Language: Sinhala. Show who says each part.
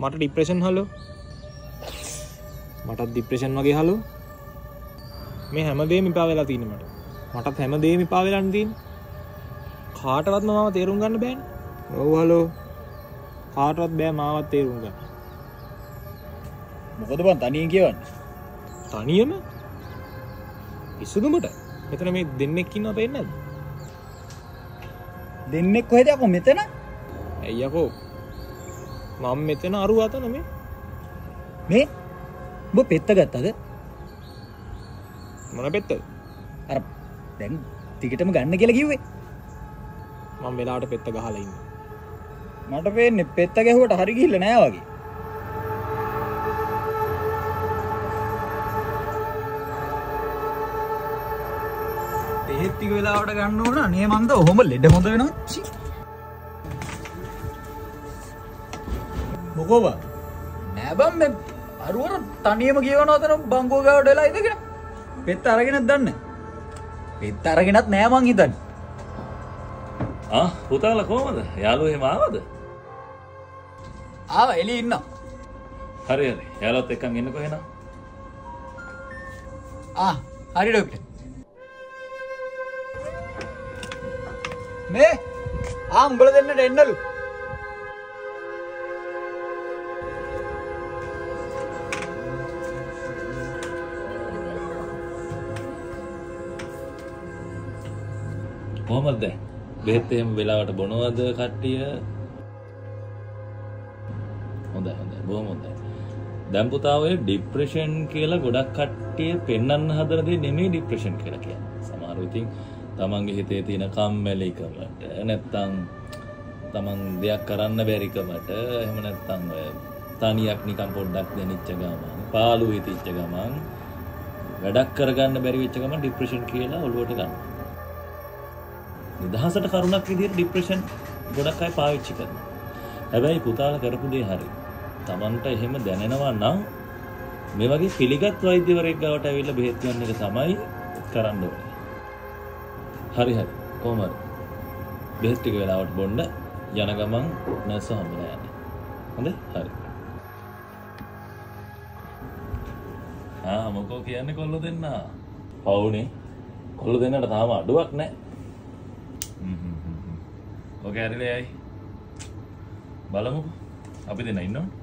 Speaker 1: මට ඩිප්‍රේෂන් හලෝ. මටත් ඩිප්‍රේෂන් වගේ හලු. මේ හැමදේ මිපා වෙලා තිීනීමට මටත් හැමදේ මිපා වෙලන් තින් කාටවත් මම තේරුම් ගන්න බෑන්. ඔවහලෝ කාටවත් බෑ මාවත් තේරුම් ගන්න.
Speaker 2: මොකද බන් තනියෙන් කියවන්න?
Speaker 1: තනියම? ඉස්සුදුමට මෙතන මේ දෙන්නෙක්කින්න පෙන්නද?
Speaker 2: දෙන්නෙක් කොහෙදකො මෙතන?
Speaker 1: ඇයියකෝ මං මෙතන අරු අතන මේ.
Speaker 2: මේ? බ පෙත්ත ගත්තද?
Speaker 1: මොන පෙත්ත.
Speaker 2: අර දැන් තිකටම ගන්න කියලා කිව්වේ.
Speaker 1: මං වෙලාට පෙත්ත ගහලඉන්න
Speaker 2: මට පේන්නේ පෙත්ත ගැහුවට හරි ගිල්ල නෑ වගේ. පෙහෙත්තික වෙලාවට ගන්න ඕන. අනේ මන්ද ඔහොම ලෙඩ හොඳ වෙනවා චි. මොකෝබ නෑබම් මේ අරුවර තනියම කියවන අතර බංගෝ ගවට වෙලා ඉදගෙන පෙත් අරගෙනත් දන්න. පෙත් අරගෙනත් නෑමං හිතන්න.
Speaker 3: පුතාල කෝමද යාලු හෙමාවද
Speaker 2: ආව එලි ඉන්න.
Speaker 3: හරි හරි. යාලොත් එකක් එන්න කොහෙන
Speaker 2: ආ හරි ඩොක්ට මේ ආ උඹල දෙන්නට එන්නලු
Speaker 3: කොහොමද? දැන් බෙහෙත්තේම වෙලාවට බොනවද කට්ටිය? හොඳයි හොඳයි. බොහොම හොඳයි. දැන් පුතා ඔය ડિප්‍රෙෂන් කියලා ගොඩක් කට්ටිය පෙන්වන්න හදන දේ නෙමෙයි ડિප්‍රෙෂන් කියලා කියන්නේ. සමහරව ඉතින් තමන්ගේ හිතේ තියෙන කම්මැලිකමට නැත්තම් තමන් දෙයක් කරන්න බැරිකමට එහෙම නැත්තම් ඔය තනියක් නිකන් පොඩ්ඩක් දැනිච්ච ගමන් පාළුවේ තිච්ච ගමන් වැඩක් කරගන්න බැරි වෙච්ච ගමන් ડિප්‍රෙෂන් කියලා ඔළුවට ගන්නවා. නිදහසට කරුණක් විදිහට ඩිප්‍රෙෂන් ගොඩක් අය පාවිච්චි කරනවා. හැබැයි පුතාල කරපු දේ හරි. Tamanට එහෙම දැනෙනවා නම් මේ වගේ පිළිගත් වෛද්‍යවරයෙක් ගාවට ඇවිල්ලා බෙහෙත් ගන්න එක තමයි කරන්න ඕනේ. හරි හරි. කොහොම හරි. බෙහෙත් ටික වෙලාවට බොන්න යන ගමන් නර්ස් හම්බෙලා යන්න. හොඳයි? හරි. ආ මොකෝ කියන්නේ කොල්ල දෙන්න. පවුනේ. කොල්ල දෙන්නට තාම අඩුවක් නැහැ. ඕක ඇරිලයයි බලමු අපි දෙන්න ඉන්නවා.